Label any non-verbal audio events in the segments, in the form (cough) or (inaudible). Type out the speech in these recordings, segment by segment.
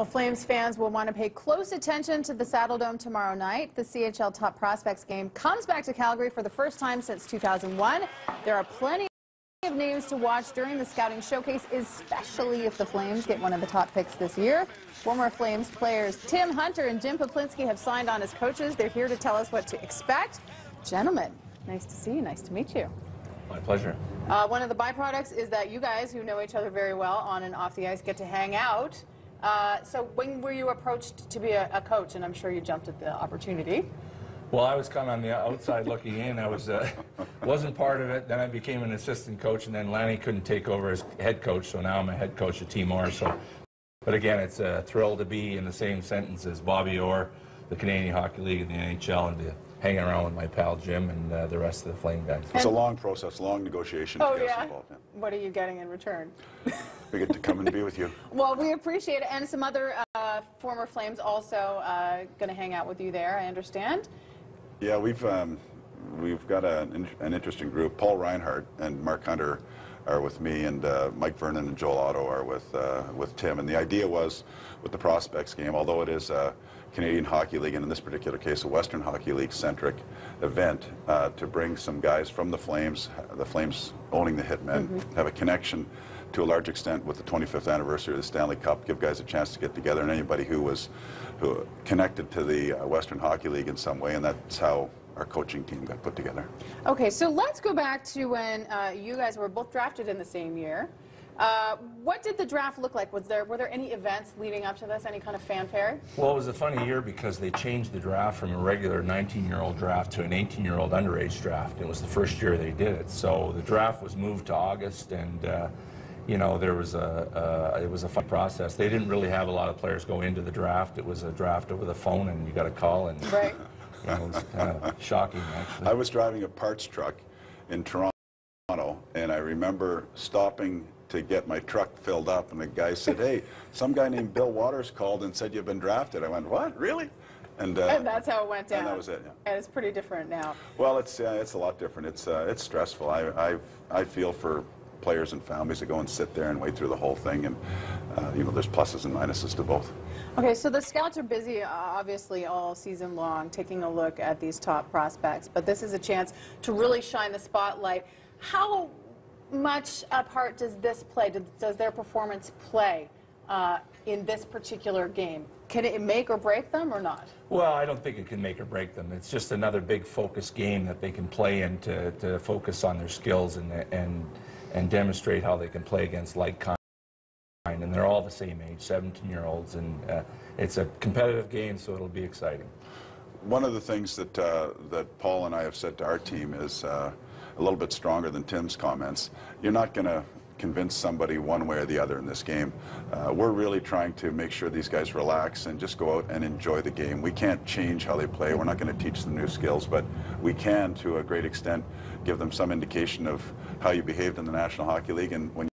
Well, Flames fans will want to pay close attention to the Saddledome tomorrow night. The CHL Top Prospects game comes back to Calgary for the first time since 2001. There are plenty of names to watch during the scouting showcase, especially if the Flames get one of the top picks this year. Former Flames players Tim Hunter and Jim Peplinski have signed on as coaches. They're here to tell us what to expect. Gentlemen, nice to see you. Nice to meet you. My pleasure. Uh, one of the byproducts is that you guys, who know each other very well on and off the ice, get to hang out. Uh, so when were you approached to be a, a, coach? And I'm sure you jumped at the opportunity. Well, I was kind of on the outside looking in. I was uh, (laughs) wasn't part of it. Then I became an assistant coach, and then Lanny couldn't take over as head coach, so now I'm a head coach at Team Orr. So, but again, it's a thrill to be in the same sentence as Bobby Orr, the Canadian Hockey League, and the NHL, and to hanging around with my pal Jim and uh, the rest of the Flame guys. It's a long process, long negotiation. Oh, yeah? yeah? What are you getting in return? we get to come and be with you. (laughs) Well, we appreciate it. And some other uh, former Flames also uh, going to hang out with you there, I understand. Yeah, we've, um, we've got a, an interesting group. Paul Reinhart and Mark Hunter are with me, and uh, Mike Vernon and Joel Otto are with, uh, with Tim. And the idea was, with the prospects game, although it is a Canadian Hockey League, and in this particular case, a Western Hockey League-centric event, uh, to bring some guys from the Flames, the Flames owning the Hitmen, mm -hmm. have a connection to a large extent with the 25th anniversary of the Stanley Cup, give guys a chance to get together, and anybody who was who connected to the uh, Western Hockey League in some way, and that's how our coaching team got put together. Okay, so let's go back to when uh, you guys were both drafted in the same year. Uh, what did the draft look like? Was there were there any events leading up to this? Any kind of fanfare? Well, it was a funny year because they changed the draft from a regular 19-year-old draft to an 18-year-old underage draft. It was the first year they did it, so the draft was moved to August, and uh, you know, there was a, uh, it was a fun process. They didn't really have a lot of players go into the draft. It was a draft over the phone, and you got a call, and right. You know, it was kind of shocking, actually. I was driving a parts truck in Toronto, and I remember stopping to get my truck filled up, and the guy said, "Hey, some guy named Bill Watters called and said you've been drafted." I went, "What? Really?" And, uh, and, that's how it went down. And that was it. Yeah. And it's pretty different now. Well, it's uh, it's a lot different. It's uh, it's stressful. I I I feel for players and families to go and sit there and wait through the whole thing. And, uh, you know, there's pluses and minuses to both. Okay, so the scouts are busy, uh, obviously, all season long, taking a look at these top prospects. But this is a chance to really shine the spotlight. How much a part does this play? Does their performance play uh, in this particular game? Can it make or break them or not? Well, I don't think it can make or break them. It's just another big focus game that they can play in to, to focus on their skills and, and and demonstrate how they can play against like And they're all the same age, 17-year-olds, and uh, it's a competitive game, so it'll be exciting. One of the things that uh, that Paul and I have said to our team is uh, a little bit stronger than Tim's comments. You're not going to convince somebody one way or the other in this game. Uh, we're really trying to make sure these guys relax and just go out and enjoy the game. We can't change how they play. We're not going to teach them new skills, but we can, to a great extent, give them some indication of how you behaved in the National Hockey League. And when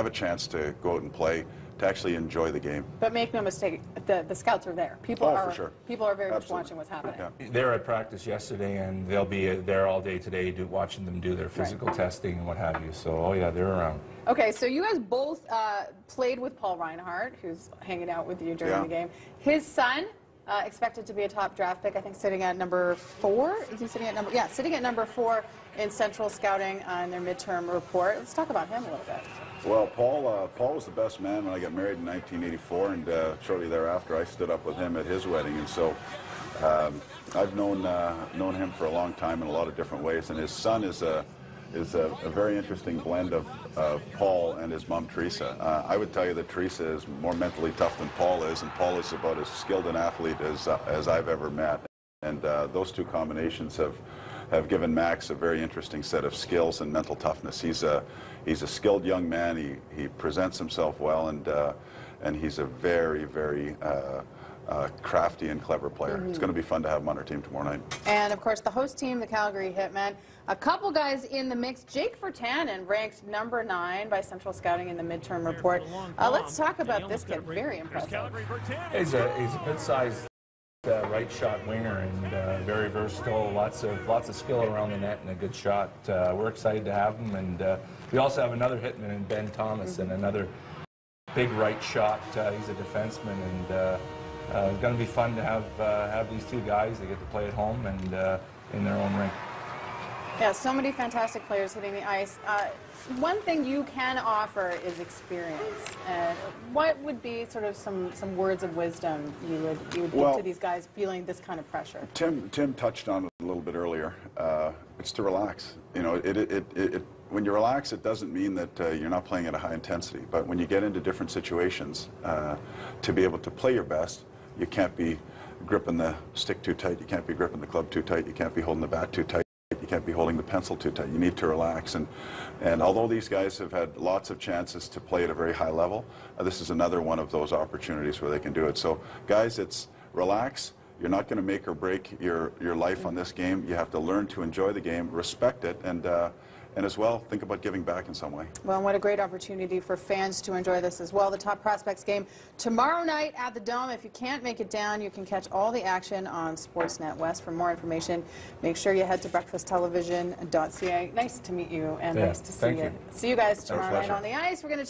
have a chance to go out and play, to actually enjoy the game. But make no mistake, the, the scouts are there. People oh, are sure. people are very Absolutely. much watching what's happening. Yeah. They're at practice yesterday, and they'll be there all day today, do, watching them do their physical right. testing and what have you. So, oh yeah, they're around. Okay, so you guys both uh, played with Paul Reinhart, who's hanging out with you during yeah. the game. His son. Uh, expected to be a top draft pick, I think sitting at number four. Is he sitting at number? Yeah, sitting at number four in Central Scouting on their midterm report. Let's talk about him a little bit. Well, Paul, uh, Paul was the best man when I got married in 1984, and uh, shortly thereafter, I stood up with him at his wedding, and so um, I've known uh, known him for a long time in a lot of different ways. And his son is a is a, a very interesting blend of, of Paul and his mom Teresa. Uh, I would tell you that Teresa is more mentally tough than Paul is, and Paul is about as skilled an athlete as uh, as I've ever met. And uh, those two combinations have have given Max a very interesting set of skills and mental toughness. He's a he's a skilled young man. He he presents himself well, and uh, and he's a very very uh, uh, crafty and clever player. Mm -hmm. It's going to be fun to have him on our team tomorrow night. And of course, the host team, the Calgary Hitmen. A couple guys in the mix. Jake Virtanen ranked number nine by Central Scouting in the midterm report. Uh, let's talk about this kid. Very impressive. He's a he's a good-sized uh, right shot winger and uh, very versatile. Lots of lots of skill around the net and a good shot. Uh, we're excited to have him, and uh, we also have another hitman in Ben Thomas and another big right shot. Uh, he's a defenseman, and it's going to be fun to have uh, have these two guys. They get to play at home and in their own rink. Yeah, so many fantastic players hitting the ice. Uh, one thing you can offer is experience. And what would be sort of some, some words of wisdom you would, you would Well- give to these guys feeling this kind of pressure? Tim, Tim touched on it a little bit earlier. Uh, it's to relax. You know, it, it, it, it, when you relax, it doesn't mean that uh, you're not playing at a high intensity. But when you get into different situations, uh, to be able to play your best, you can't be gripping the stick too tight. You can't be gripping the club too tight. You can't be holding the bat too tight. Can't be holding the pencil too tight. You need to relax. And, and although these guys have had lots of chances to play at a very high level, uh, this is another one of those opportunities where they can do it. So, guys, it's relax. You're not going to make or break your, your life on this game. You have to learn to enjoy the game, respect it, and, uh, and as well, think about giving back in some way. Well, and what a great opportunity for fans to enjoy this as well. The Top Prospects game tomorrow night at the Dome. If you can't make it down, you can catch all the action on Sportsnet West. For more information, make sure you head to breakfasttelevision.ca. Nice to meet you and Yeah, nice to see thank you. you. See you guys tomorrow night on the ice. We're going to check.